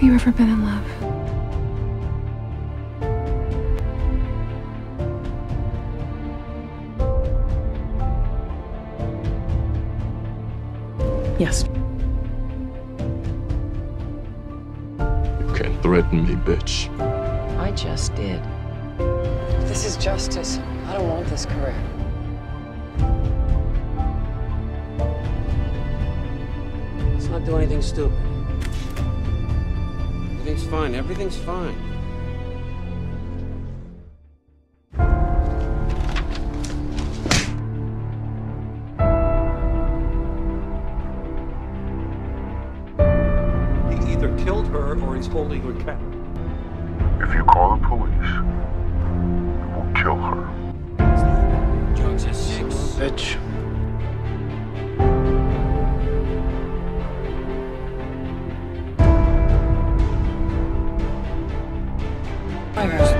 Have you ever been in love? Yes. You can't threaten me, bitch. I just did. This is justice. I don't want this career. Let's not do anything stupid. Everything's fine. Everything's fine. He either killed her or he's holding her captive. If you call the police, we will kill her. Drugs at six. Bitch. Where is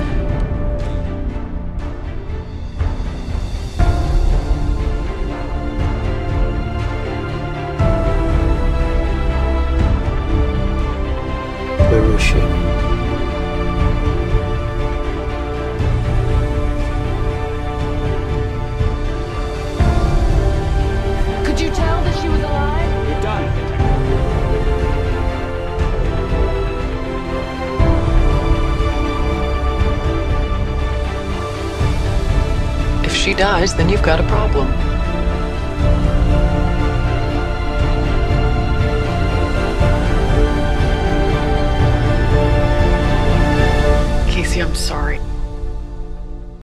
she dies, then you've got a problem. Casey, I'm sorry.